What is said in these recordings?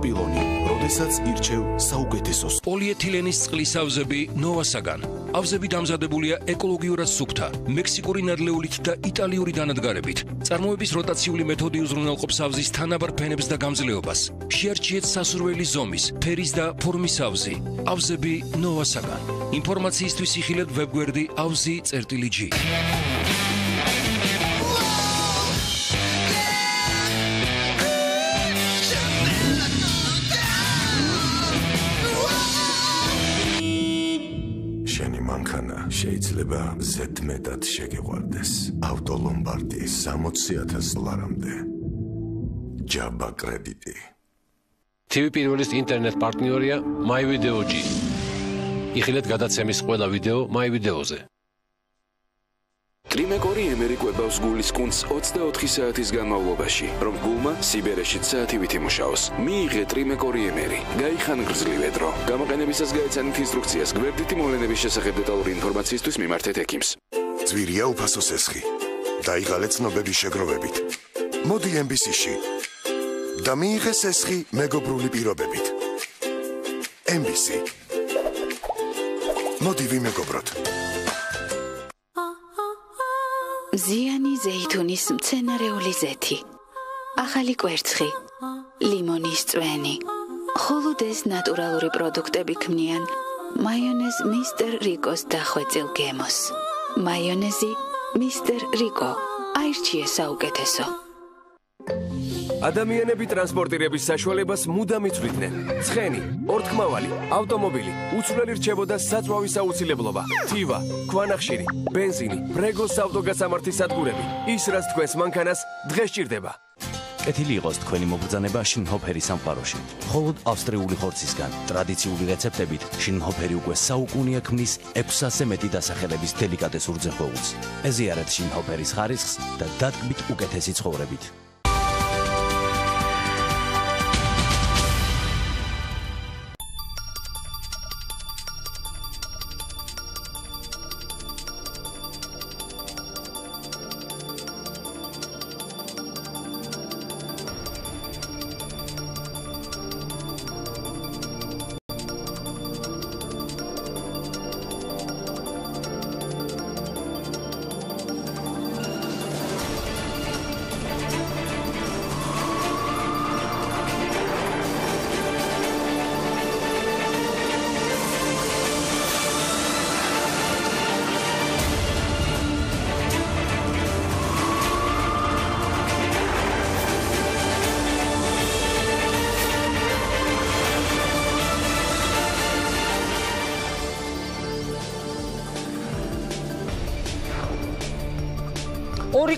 პილონი, როდესაც ირჩევ საუკეთესოს. პოლიეთილენის წყლის ავზები ნოვასაგან. ავზები დამზადებულია ეკოლოგიურად სუფთა, მექსიკური ნადლეულით და იტალიური დანადგარებით. წარმოების როტაციული მეთოდი უზრუნველყოფს ავზის თანაბარ ფენებს და გამძლეობას. შეარჩიეთ სასურველი ზომის, ფერის და ფორმის ავზი. ავზები ნოვასაგან. ინფორმაციისთვის იხილეთ ვებგვერდი avzi.g. შეიძლება ზედმეტად შეგეყვარდეს. ავტოლომბარდი 60000 ლარამდე. ჯაბა კრედიტი. TV პირველის ინტერნეტ პარტნიორია MyVideoG. იხილეთ გადაცემის ყველა ვიდეო MyVideoზე. ტრიმეკორი ემერიკვებავს გულის კუნც 24 საათის განმავლობაში, რომ გულმა სიბერეში საათივით იმუშაოს. მიიღე ტრიმეკორი ემერი, გაიხან გრძლივ ედრო. გამოყენებისას გაეცანით ინსტრუქციას გვერდითი მოვლენების შესახებ დეტალური ინფორმაციისთვის მიმართეთ ექიმს. ძვირია უფასო სესხი. დაიღალე ცნობების შეგროვებით. მოდი MBC-ში. და მიიღე სესხი მეგობრული პირობებით. MBC. მოდი ვიმეგობროთ. ზიანი ზეითუნის მცენარეული ზეთი. ახალი კვერცხი ლიმონის წვენი. ხოლოდეს ნატურალური პროდუქტები ქმნიან მაიონეზ მისტერ რიკოს დახვეწილ გემოს. მაიონეზი მისტერ რიკო აირჩიე საუკეთესო ადამიანები ტრანსპორტირების საშუალებას მუდამ იცვლიდნენ. ცხენი, ორთქმავალი, ავტომობილი, უცვლელი რჩებოდა საწვავის აუცილებლობა, თივა, ქვანახშირი, бенზინი, ბრეგოს ავტოგასამართი სადგურები. ის რაც თქვენს მანქანას დღეს ჭირდება. კეთილი იყოს თქვენი მობრძანება შინჰოფერის სამყაროში. მხოლოდ ავსტრიული ხორცისგან, ტრადიციული რეცეპტებით, შინჰოფერი უკვე საუკუნეა ქმნის 600-ზე მეტი დასახელების დელიკატესურ ძეხვეულს. ეზიარეთ შინჰოფერის ხარისხს და დადგმით უკეთესი ცხოვრებით.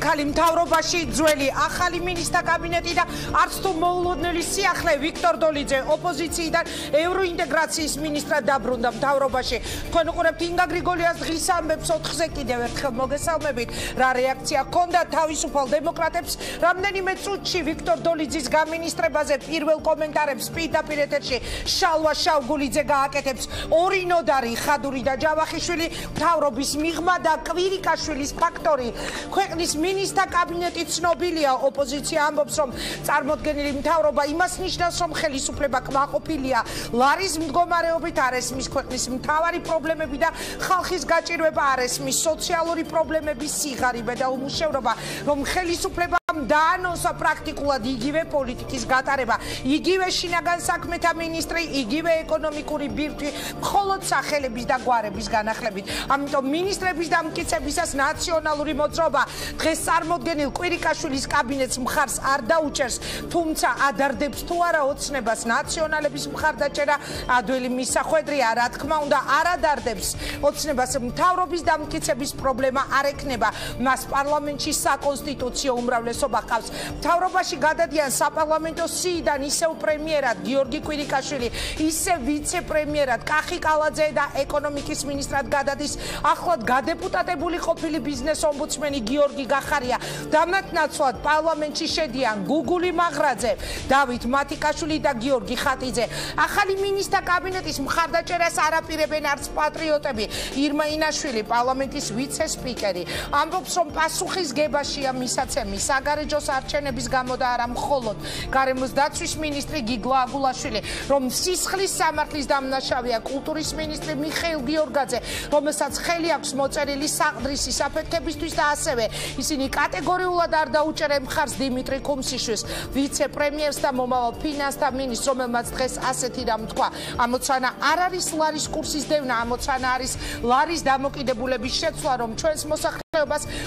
ქალი მთავრობაში ძველი ახალი მინისტრთა კაბინეტი და არც თუ მოულოდნელი სიახლე ვიქტორ დოლიძე ოპოზიციიდან ევროინტეგრაციის მინისტრად დაბრუნდა მთავრობაში. თქვენ უყურებთ ინგა გრიგოლიას დღის ამბებს 4-ზე კიდევ ერთხელ. მოგესალმებით. რა რეაქცია ჰქონდა თავისუფალ დემოკრატებს? რამდენიმე წუთში ვიქტორ დოლიძის გამინისტრებაზე პირველ კომენტარებს პირდაპირ ეთერში შალვა შავგულიძე გააკეთებს. ორი ნოდარი ხადური და ჯავახიშვილი მთავრობის მიღმა და კვირიკაშვილის ფაქტორი ქვეყნის ეს მინისტრთა კაბინეტი ცნობილია. ოპოზიცია ამბობს რომ წარმოქმნილი მთავრობა იმას ნიშნავს რომ ხელისუფლება კმაყოფილია. ლარის მდგომარეობით არის მის ქვეყნის მთავარი პრობლემები და ხალხის გაჭირვება არის მის სოციალური პრობლემების სიღარიბე და უმუშევრობა რომ ხელისუფლება დაანონსა პრაქტიკულად იგივე პოლიტიკის გატარება. იგივე შინაგან საქმეთა მინისტრი იგივე ეკონომიკური ბირთვი მხოლოდ სახელების და გვარების განახლებით. ამიტომ მინისტრების დამტკიცებისას ნაციონალური მოძრაობა დღეს წარმოდგენილ კვირიკაშვილის კაბინეტს მხარს არ დაუჭერს, თუმცა ადარდებს თუ არა ოცნებას ნაციონალების მხარდაჭერა ადველი მისახვედრია, რა თქმა უნდა, არ ადარდებს. ოცნებას მთავრობის დამტკიცების პრობლემა არ ექნება. მას პარლამენტში საკონსტიტუციო უმრავლესობა ყავს. მთავრობაში გადადიან საპარლამენტო სიიდან ისევ პრემიერად გიორგი კვირიკაშვილი, ისე ვიცე-პრემიერად კახი კალაძე და ეკონომიკის მინისტრად გადადის. ახლად გადეპუტატებული ყოფილი ბიზნეს ომბუდსმენი გიორგი გახარია. დამნათნაცვლად პარლამენტში შედიან გუგული მაღრაძე დავით მათიკაშვილი და გიორგი ხატიძე. ახალი მინისტრთა კაბინეტის მხარდაჭერას არაპირებენ არც პატრიოტები. ირმა ინაშვილი პარლამენტის ვიცე-სპიკერი. ამბობს რომ პასუხისგებაშია მისაცემი საგან საგარეჯოს არჩევნების გამო და არა მხოლოდ გარემოს დაცვის მინისტრი გიგლა აგულაშვილი, რომ სისხლის სამართლის დამნაშავეა კულტურის მინისტრი მიხეილ გიორგაძე, რომელსაც ხელი აქვს მოწერილი საყდრისი საფეთქებისთვის და ასევე ისინი კატეგორიულად არ დაუჭერენ მხარს დიმიტრი კუმსიშვილს, ვიცე-პრემიერს და მომავალ ფინანსთა მინისტრს, რომელმაც დღეს ასეთი რამ თქვა. ამოცანა არ არის ლარის კურსის დევნა, ამოცანა არის ლარის დამოკიდებულების შეცვლა, რომ ჩვენს მოსახლეობას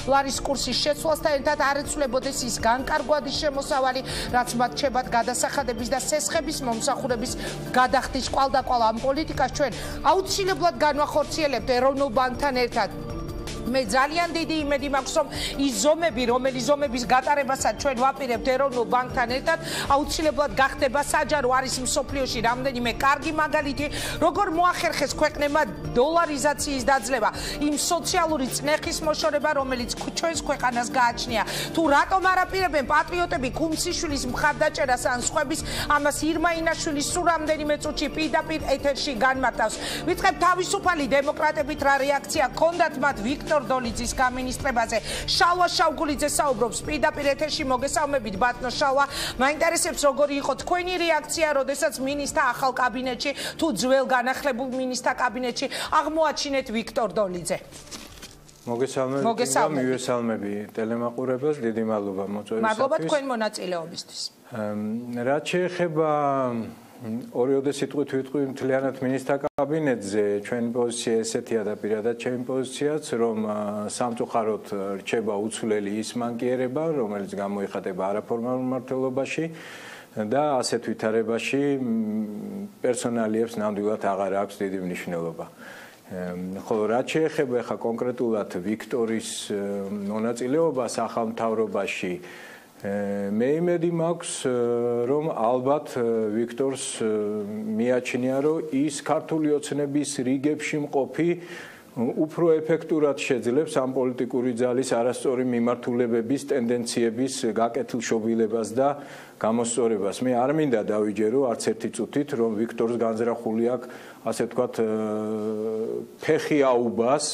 ლარის კურსის შეცვლასთან ერთად არ ეცვლებოდეს ის განკარგვადი შემოსავალი, რაც მათ ჩებათ გადასახადების და სესხების მომსახურების გადახდის კვალდაკვალ ამ პოლიტიკას ჩვენ აუცილებლად განვახორციელებთ ეროვნულ ბანკთან ერთად. მე ძალიან დიდი იმედი მაქვს რომ ის ზომები რომელიც ზომების გატარებასაც ჩვენ ვაპირებთ ეროვნულ ბანკთან ერთად აუცილებლად გახდება საჯარო არის მსოფლიოში რამდენიმე კარგი მაგალითი როგორ მოახერხეს ქვეყნებმა დოლარიზაციის დაძლევა. იმ სოციალური წნეხის მოშორება რომელიც ჩვენს ქვეყანას გააჩნია. თუ რატომ არ აპირებენ პატრიოტები კუმციშვილის მხარდაჭერას ან სხვების ამას ირმაინაშვილის სულ რამდენიმე წუთში პირდაპირ ეთერში განმარტავს. ვიწყებ თავისუფალი დემოკრატებით რა რეაქცია ქონდათ მათ ვიქტორ ვიქტორ დოლიძის გამინისტრებაზე. შალვა შავგულიძე საუბრობს პირდაპირ ეთერში მოგესალმებით ბატონო შალვა. მაინტერესებს როგორი იყო თქვენი რეაქცია, როდესაც მინისტრთა ახალ კაბინეტში თუ ძველ განახლებულ მინისტრთა კაბინეტში აღმოაჩინეთ ვიქტორ დოლიძე. მოგესალმებით და მივესალმები ტელემაყურებელს, დიდი მადლობა მოწვევისათვის. მადლობა თქვენ მონაწილეობისთვის. რაც შეეხება ორიოდე სიტყვით ვიტყვი მთლიანად მინისტრთა კაბინეტზე ჩვენი პოზიცია ესეთია და პირადად ჩემი პოზიციაც რომ სამწუხაროდ რჩება უცვლელი ის მანკიერება რომელიც გამოიხატება არაფორმალურ მართლობაში და ასეთ ვითარებაში პერსონალიებს ნამდვილად აღარ აქვს დიდი მნიშვნელობა. ხოლო რაც შეეხება ხა კონკრეტულად ვიქტორის მონაწილეობას ახალ მთავრობაში მე იმედი მაქვს რომ ალბათ ვიქტორს მიაჩნია რომ ის ქართული ოცნების რიგებში მყოფი უფრო ეფექტურად შეძლებს ამ პოლიტიკური ძალის არასწორი მიმართულებების ტენდენციების გაკეთილშობილებას და გამოსწორებას. მე არ მინდა დავიჯერო არც ერთი წუთით რომ ვიქტორს განზრახული აქვს ასე ვთქვათ ფეხი აუბას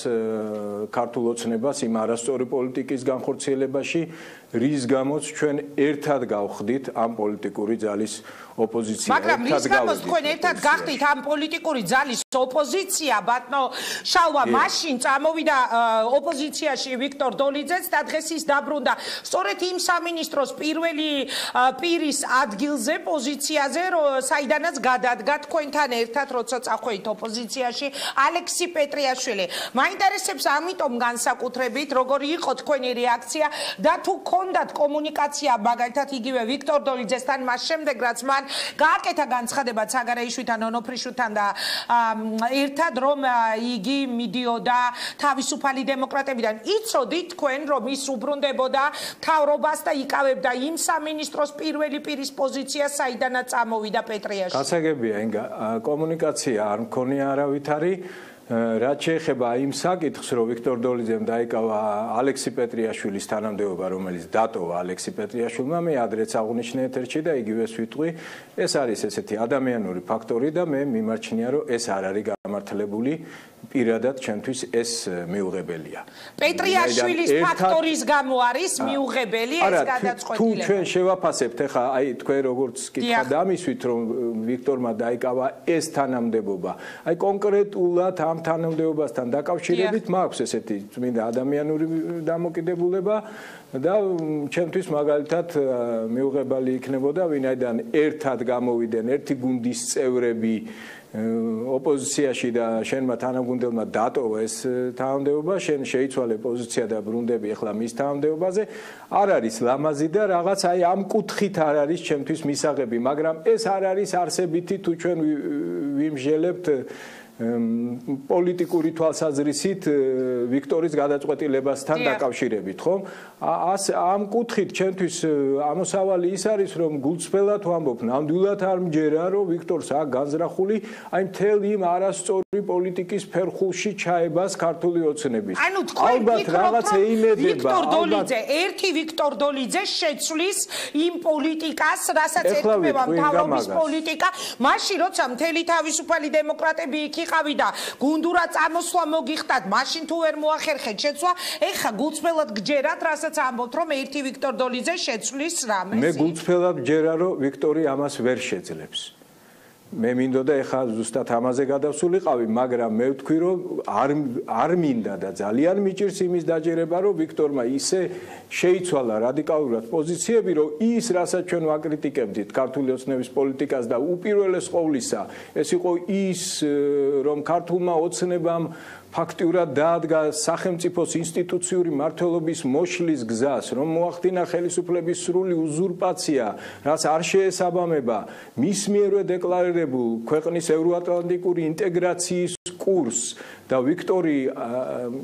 ქართულ ოცნებას იმ არასწორი პოლიტიკის განხორციელებაში რის გამოც ჩვენ ერთად გავხდით ამ პოლიტიკური ძალის ოპოზიცია? მაგრამ რის გამოც თქვენ ერთად გახდით ამ პოლიტიკური ძალის ოპოზიცია? ბატონო შალვა მაშინ წამოვიდა ოპოზიციაში ვიქტორ დოლიძეც და დღეს ის დაბრუნდა. სწორედ იმ სამინისტროს პირველი პირის ადგილზე პოზიციაზე საიდანაც გადადგა თქვენთან ერთად როცა წახვით ოპოზიციაში ალექსი პეტრიაშვილი. მაინტერესებს ამიტომ განსაკუთრებით როგორი იყო თქვენი რეაქცია და თუ ჰქონდათ კომუნიკაცია მაგალითად იგივე ვიქტორ დოლიძესთან მას შემდეგ რაც მან გააკეთა განცხადება ცაგარეიშვილთან ონოფრიშვილთან და ერთად რომ იგი მიდიოდა თავისუფალი დემოკრატებიდან. იცოდით თქვენ რომ ის უბრუნდებოდა თავრობას და იკავებდა იმ სამინისტროს პირველი პირის პოზიციას საიდანაც წამოვიდა პეტრიაში. გასაგებია ინგა კომუნიკაცია არ მქონია არავითარი. რაც შეეხება იმ საკითხს, რომ ვიქტორ დოლიძემ დაიკავა ალექსი პეტრიაშვილის თანამდებობა, რომელიც დატოვა ალექსი პეტრიაშვილმა, მე ადრეც აღნიშნე ეთერში და იგივე სვიტყვი, ეს არის ესეთი ადამიანური ფაქტორი და მე მიმარჩნია, რომ ეს არ არის გამართლებული პირადად ჩემთვის ეს მიუღებელია. პეტრიაშვილის ფაქტორის გამო არის მიუღებელი ეს გადაწყვეტილება. თუ ჩვენ შევაფასებთ, ეხა აი თქვენ როგორც კითხვა დამისვით, რომ ვიქტორმა დაიკავა ეს თანამდებობა, აი კონკრეტულად ამ თანამდებობასთან დაკავშირებით მაქვს ესეთი წმინდა ადამიანური დამოკიდებულება და ჩემთვის მაგალითად მიუღებელი იქნებოდა, ვინაიდან ერთად გამოვიდნენ ერთი გუნდის წევრები ოპოზიციაში და შენმა თანაგუნდელმა დატოვა ეს თანამდებობა, შენ შეიცვალე პოზიცია და ბრუნდები ახლა მის თანამდებობაზე. არ არის ლამაზი და რაღაც აი ამ კუთხით არ არის ჩემთვის მისაღები, მაგრამ ეს არ არის არსებითი თუ ჩვენ ვიმჟელებთ პოლიტიკური თვალსაზრისით ვიქტორის გადაწყვეტილებასთან დაკავშირებით, ხო? ას ამ კუთხით ჩვენთვის ამოსავალი ის არის, რომ გულწრფელად ვამბობ, ნამდვილად არ მჯერა, რომ ვიქტორს აქ განზრახული აი მთელ იმ არასწორი პოლიტიკის ფერხულში ჩაებას ქართული ოცნების. ანუ თქვენ რაღაცა იმედება, ვიქტორ დოლიძე, ერთი ვიქტორ დოლიძე შეცვლის იმ პოლიტიკას, რასაც ერთმევა მთავრობის პოლიტიკა, მაშინ როცა მთელი თავისუფალი დემოკრატები იქ ვიყავი და გუნდურა წამოსვლა მოგიხტათ, მაშინ თუ ვერ მოახერხეთ შეცვლა, ეხა გულწრფელად გჯერათ, რასაც ამბობთ, რომ ერთი ვიქტორ დოლიძე შეცვლის რამეს. მე გულწრფელად გჯერა, რომ ვიქტორი ამას ვერ შეძლებს. მე მინდოდა ეხა ზუსტად ამაზე გადავსულიყავი, მაგრამ მე ვთქვი, რომ არ არ მინდა და ძალიან მიჭირს იმის დაჯერება, რომ ვიქტორმა ისე შეიცვალა რადიკალურად პოზიციები, რომ ის, რასაც ჩვენ ვაკრიტიკებდით ქართული ოცნების პოლიტიკას და უპირველეს ყოვლისა, ეს იყო ის, რომ ქართულმა ოცნებამ ფაქტიურად დაადგა სახელმწიფოს ინსტიტუციური მართლობის მოშლის გზას, რომ მოახდინა ხელისუფლების სრული უზურპაცია, რაც არ შეესაბამება. მის მიერვე დეკლარირებულ ქვეყნის ევროატლანტიკური ინტეგრაციის კურსს და ვიქტორი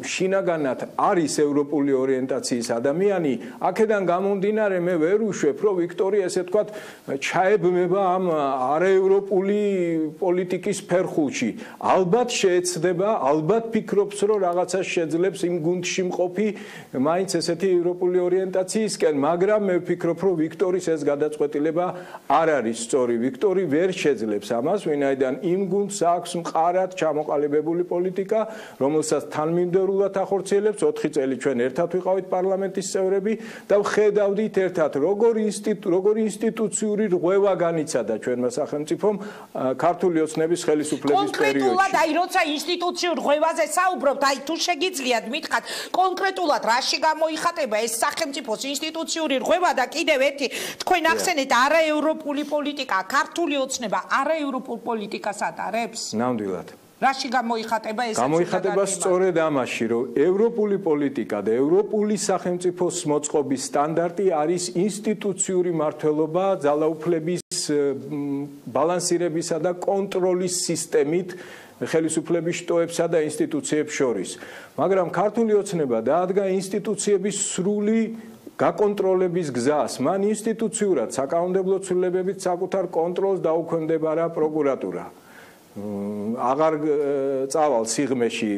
შინაგანად არის ევროპული ორიენტაციის ადამიანი, აქედან გამომდინარე მე ვერ უშვებ, რომ ვიქტორი ესე თქვათ ჩაებმება ამ არაევროპული პოლიტიკის ფერხულში. ალბათ შეეცდება, ალბათ ფიქრობს, რომ რაღაცა შეძლებს იმ გუნდში მყოფი მაინც ესეთი ევროპული ორიენტაციისკენ, მაგრამ მე ვფიქრობ, რომ ვიქტორის ეს გადაწყვეტილება არ არის სწორი. ვიქტორი ვერ შეძლებს ამას, ვინაიდან იმ გუნდს აქვს მყარად ჩამოყალიბებული პოლიტიკა, რომელსაც თანმიმდევრულად ახორციელებს 4 წელი ჩვენ ერთად ვიყავით პარლამენტის წევრები და ვხედავდით ერთად, როგორ ინსტიტუ როგორ ინსტიტუციური რღვევა განიცადა ჩვენმა სახელმწიფომ ქართული ოცნების ხელისუფლების პერიოდში. კონკრეტულად აი როცა ინსტიტუციურ რღვევაზე საუბრობთ, აი თუ შეგიძლიათ მითხრათ კონკრეტულად რაში გამოიხატება ეს სახელმწიფოს ინსტიტუციური რღვევა და კიდევ ერთი თქვენ ახსენეთ არაევროპული პოლიტიკა, ქართული ოცნება არაევროპულ პოლიტიკას ატარებს? ნამდვილად. რაში გამოიხატება ეს გამოიხატება სწორედ ამაში, რომ ევროპული პოლიტიკა და ევროპული სახელმწიფოს მოწყობის სტანდარტი არის ინსტიტუციური მართლობა, ძალაუფლების ბალანსირებისა და კონტროლის სისტემით ხელისუფლების შტოებსა და ინსტიტუციებს შორის. მაგრამ ქართული ოცნება დაადგა ინსტიტუციების სრული გაკონტროლების გზას. მან ინსტიტუციურად საკანონმდებლო ცვლილებებით საკუთარ კონტროლს დაუქვემდებარა პროკურატურა. აღარ წავალ სიღმეში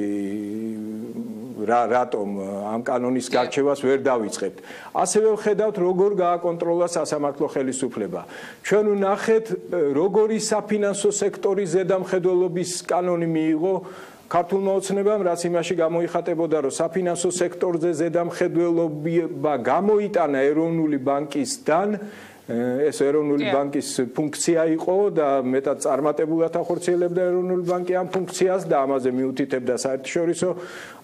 რა რატომ ამ კანონის გარჩევას ვერ დავიწყებთ. ასევე ვხედავთ როგორ გააკონტროლა სასამართლო ხელისუფლება. ჩვენ ვნახეთ როგორი საფინანსო სექტორის ზედამხედველობის კანონი მიიღო ქართულმა ოცნებამ, რაც იმაში გამოიხატებოდა, რომ საფინანსო სექტორზე ზედამხედველობა გამოიტანა ეროვნული ბანკისგან ეს ეროვნული ბანკის ფუნქცია იყო და მეტად წარმატებულად ახორციელებდა ეროვნული ბანკი ამ ფუნქციას და ამაზე მიუთითებდა საერთაშორისო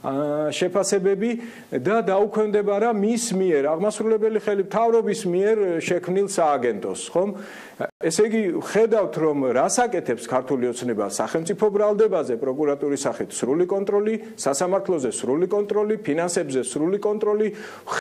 შეფასებები და დაუქვემდებარა მის მიერ აღმასრულებელი ხელი თავრობის მიერ შექმნილ სააგენტოს, ხომ? ესე იგი, ხედავთ რომ რასაკეთებს ქართული ოცნება სახელმწიფო ბრალდებაზე, პროკურატურის სახით სრული კონტროლი, სასამართლოზე სრული კონტროლი, ფინანსებზე სრული კონტროლი,